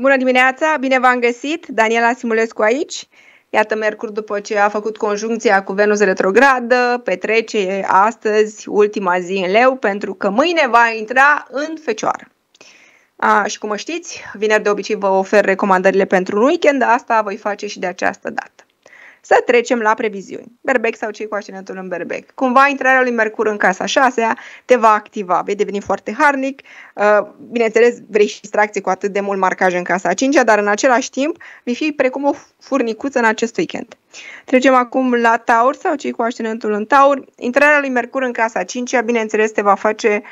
Bună dimineața, bine v-am găsit, Daniela Simulescu aici. Iată, Mercur, după ce a făcut conjuncția cu Venus retrogradă, petrece astăzi ultima zi în leu, pentru că mâine va intra în fecioară. A, și cum știți, vineri de obicei vă ofer recomandările pentru un weekend, asta voi face și de această dată. Să trecem la previziuni. Berbec sau cei cu ascendentul în berbec. Cumva intrarea lui Mercur în casa 6 te va activa, vei deveni foarte harnic, uh, bineînțeles vrei și distracție cu atât de mult marcaj în casa 5 dar în același timp vei fi precum o furnicuță în acest weekend. Trecem acum la Taur sau cei cu ascendentul în Taur. Intrarea lui Mercur în casa 5 bineînțeles te va face uh,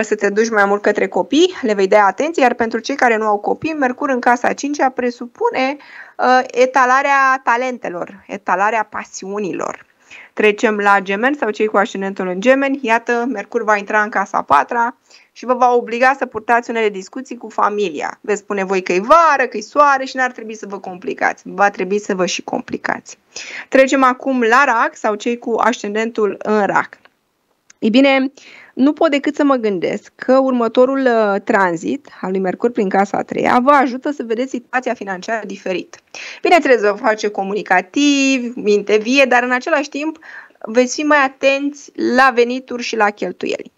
să te duci mai mult către copii, le vei da atenție, iar pentru cei care nu au copii, Mercur în casa 5 presupune uh, etalarea talentelor, etalarea pasiunilor. Trecem la gemeni sau cei cu ascendentul în gemeni. Iată, Mercur va intra în casa patra și vă va obliga să purtați unele discuții cu familia. Veți spune voi că e vară, că e soare și n-ar trebui să vă complicați. Va trebui să vă și complicați. Trecem acum la rac sau cei cu ascendentul în rac. Ei bine, nu pot decât să mă gândesc că următorul uh, tranzit al lui Mercur prin casa a treia vă ajută să vedeți situația financiară diferit. Bineînțeles, vă face comunicativ, minte vie, dar în același timp veți fi mai atenți la venituri și la cheltuieli.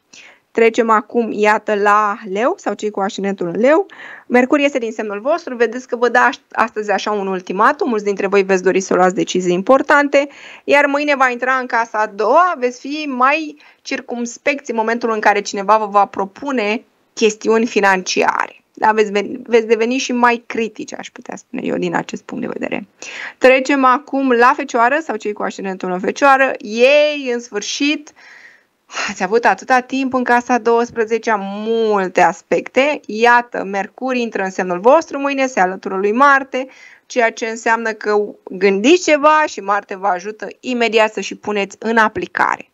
Trecem acum, iată, la leu sau cei cu ascendentul în leu. Mercur este din semnul vostru, vedeți că vă dă astăzi așa un ultimatum, mulți dintre voi veți dori să luați decizii importante, iar mâine va intra în casa a doua, veți fi mai circumspecți în momentul în care cineva vă va propune chestiuni financiare. Da, veți, veni, veți deveni și mai critici, aș putea spune eu, din acest punct de vedere. Trecem acum la fecioară sau cei cu ascendentul în fecioară. Ei, în sfârșit, uh, Ați avut atâta timp în casa 12, multe aspecte. Iată, Mercur intră în semnul vostru, mâine se alătură lui Marte, ceea ce înseamnă că gândiți ceva și Marte vă ajută imediat să și puneți în aplicare.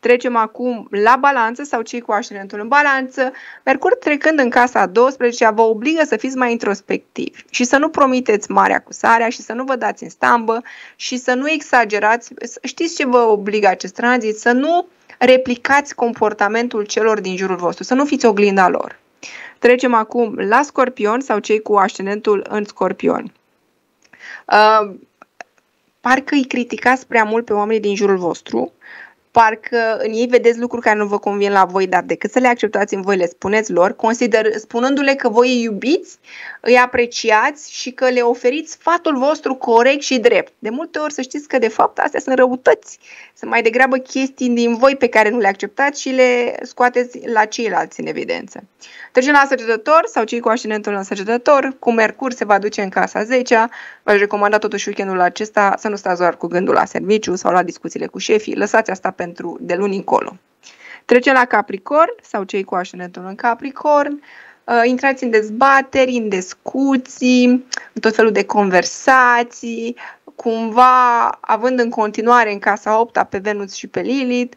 Trecem acum la balanță sau cei cu ascendentul în balanță. Mercur trecând în casa 12 vă obligă să fiți mai introspectivi și să nu promiteți marea cu sarea și să nu vă dați în stambă și să nu exagerați. Știți ce vă obligă acest tranzit? Să nu replicați comportamentul celor din jurul vostru, să nu fiți oglinda lor. Trecem acum la scorpion sau cei cu ascendentul în scorpion. Uh, parcă îi criticați prea mult pe oamenii din jurul vostru, parcă în ei vedeți lucruri care nu vă convin la voi, dar decât să le acceptați în voi, le spuneți lor, consider, spunându-le că voi îi iubiți, îi apreciați și că le oferiți sfatul vostru corect și drept. De multe ori să știți că de fapt astea sunt răutăți, sunt mai degrabă chestii din voi pe care nu le acceptați și le scoateți la ceilalți în evidență. Trecem la săgetător sau cei cu ascendentul în săgetător, cu Mercur se va duce în casa 10 V-aș recomanda totuși weekendul acesta să nu stați doar cu gândul la serviciu sau la discuțiile cu șefii, lăsați asta pentru de luni încolo. Trecem la Capricorn sau cei cu ascendentul în Capricorn. Uh, intrați în dezbateri, în discuții, în tot felul de conversații, cumva având în continuare în casa 8 pe Venus și pe Lilith,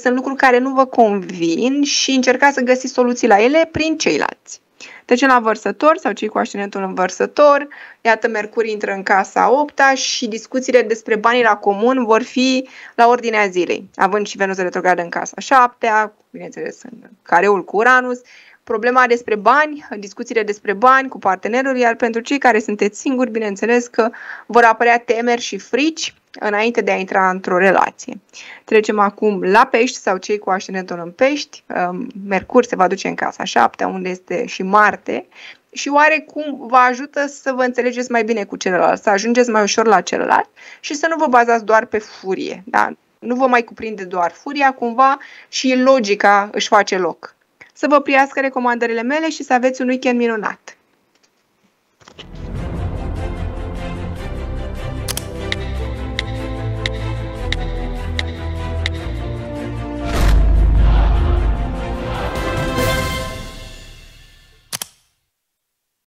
sunt lucruri care nu vă convin și încercați să găsiți soluții la ele prin ceilalți. Trecem la vărsător sau cei cu ascendentul în vărsător. Iată, Mercur intră în casa 8 și discuțiile despre banii la comun vor fi la ordinea zilei, având și Venus retrogradă în casa 7 bineînțeles în careul cu Uranus, problema despre bani, discuțiile despre bani cu partenerul, iar pentru cei care sunteți singuri, bineînțeles că vor apărea temeri și frici înainte de a intra într-o relație. Trecem acum la pești sau cei cu ascendentul în pești. Um, Mercur se va duce în casa 7, unde este și Marte, și oarecum vă ajută să vă înțelegeți mai bine cu celălalt, să ajungeți mai ușor la celălalt și să nu vă bazați doar pe furie. Da? Nu vă mai cuprinde doar furia, cumva și logica își face loc. Să vă priască recomandările mele și să aveți un weekend minunat!